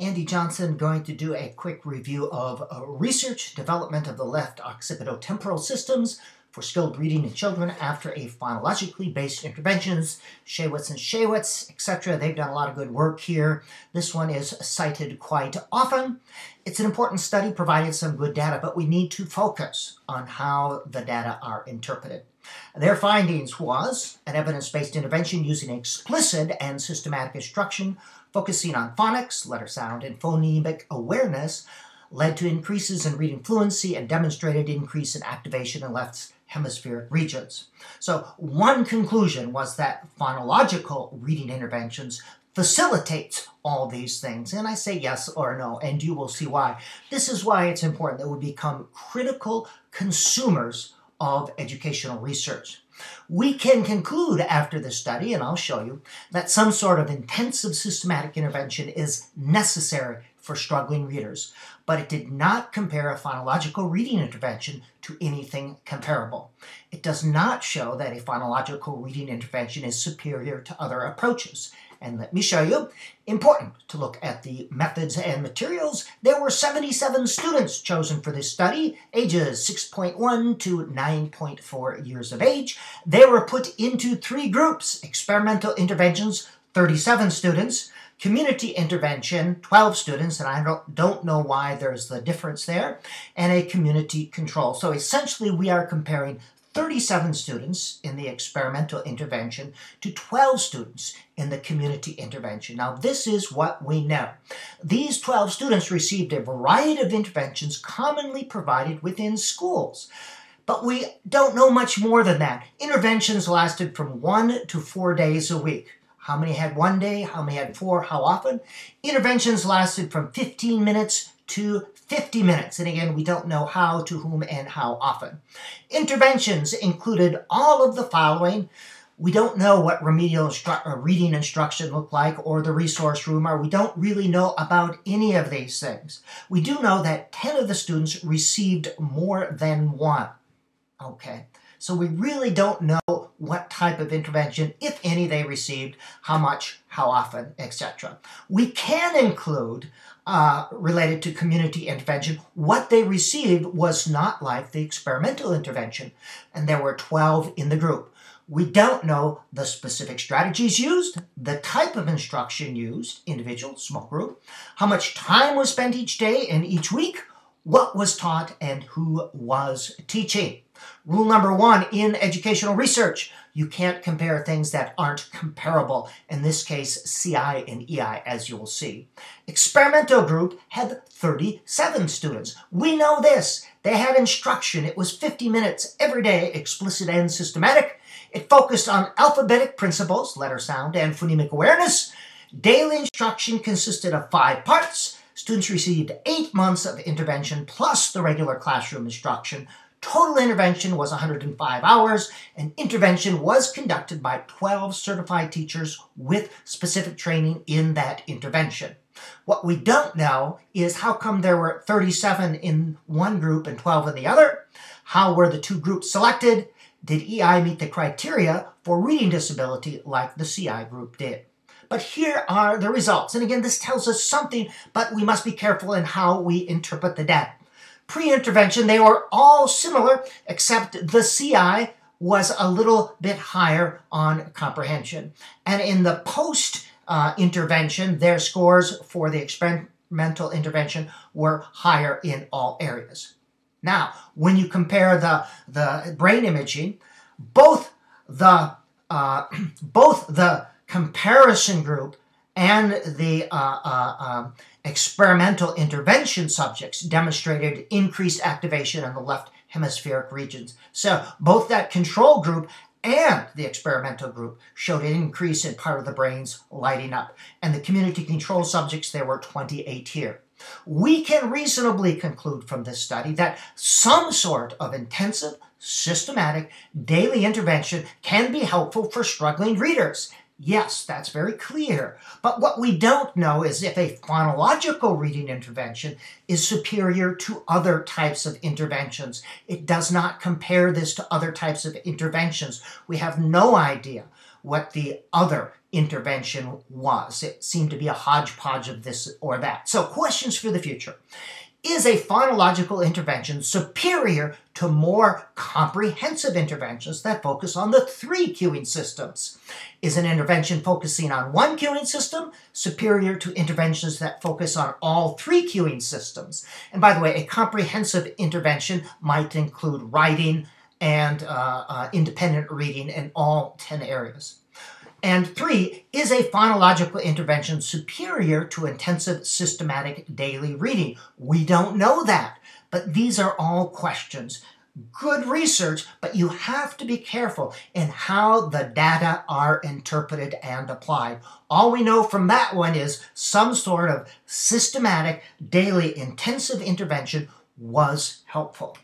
Andy Johnson going to do a quick review of uh, research development of the left occipitotemporal systems for skilled reading in children after a phonologically based interventions. Shaywitz and Shaywitz, etc. They've done a lot of good work here. This one is cited quite often. It's an important study, provided some good data, but we need to focus on how the data are interpreted. Their findings was an evidence-based intervention using explicit and systematic instruction focusing on phonics, letter sound, and phonemic awareness led to increases in reading fluency and demonstrated increase in activation in left hemispheric regions. So one conclusion was that phonological reading interventions facilitates all these things. And I say yes or no, and you will see why. This is why it's important that we become critical consumers of educational research. We can conclude after the study, and I'll show you, that some sort of intensive systematic intervention is necessary for struggling readers, but it did not compare a phonological reading intervention to anything comparable. It does not show that a phonological reading intervention is superior to other approaches. And let me show you, important to look at the methods and materials. There were 77 students chosen for this study, ages 6.1 to 9.4 years of age. They were put into three groups, experimental interventions, 37 students, community intervention, 12 students, and I don't, don't know why there's the difference there, and a community control. So essentially we are comparing 37 students in the experimental intervention to 12 students in the community intervention. Now, this is what we know. These 12 students received a variety of interventions commonly provided within schools. But we don't know much more than that. Interventions lasted from one to four days a week. How many had one day? How many had four? How often? Interventions lasted from 15 minutes to 50 minutes. And again, we don't know how, to whom, and how often. Interventions included all of the following. We don't know what remedial instru uh, reading instruction looked like or the resource room, or we don't really know about any of these things. We do know that 10 of the students received more than one. Okay. So we really don't know what type of intervention, if any, they received, how much, how often, etc. We can include, uh, related to community intervention, what they received was not like the experimental intervention, and there were 12 in the group. We don't know the specific strategies used, the type of instruction used, individual, small group, how much time was spent each day and each week, what was taught, and who was teaching. Rule number one in educational research, you can't compare things that aren't comparable. In this case, CI and EI, as you will see. Experimental group had 37 students. We know this. They had instruction. It was 50 minutes every day, explicit and systematic. It focused on alphabetic principles, letter sound, and phonemic awareness. Daily instruction consisted of five parts. Students received eight months of intervention plus the regular classroom instruction Total intervention was 105 hours, and intervention was conducted by 12 certified teachers with specific training in that intervention. What we don't know is how come there were 37 in one group and 12 in the other? How were the two groups selected? Did EI meet the criteria for reading disability like the CI group did? But here are the results. And again, this tells us something, but we must be careful in how we interpret the data. Pre-intervention, they were all similar, except the CI was a little bit higher on comprehension. And in the post-intervention, uh, their scores for the experimental intervention were higher in all areas. Now, when you compare the, the brain imaging, both the, uh, both the comparison group and the uh, uh, um, experimental intervention subjects demonstrated increased activation in the left hemispheric regions. So both that control group and the experimental group showed an increase in part of the brains lighting up. And the community control subjects, there were 28 here. We can reasonably conclude from this study that some sort of intensive, systematic, daily intervention can be helpful for struggling readers. Yes, that's very clear. But what we don't know is if a phonological reading intervention is superior to other types of interventions. It does not compare this to other types of interventions. We have no idea what the other intervention was. It seemed to be a hodgepodge of this or that. So, questions for the future. Is a phonological intervention superior to more comprehensive interventions that focus on the three cueing systems? Is an intervention focusing on one cueing system superior to interventions that focus on all three cueing systems? And by the way, a comprehensive intervention might include writing and uh, uh, independent reading in all 10 areas. And three, is a phonological intervention superior to intensive systematic daily reading? We don't know that, but these are all questions. Good research, but you have to be careful in how the data are interpreted and applied. All we know from that one is some sort of systematic, daily, intensive intervention was helpful.